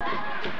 you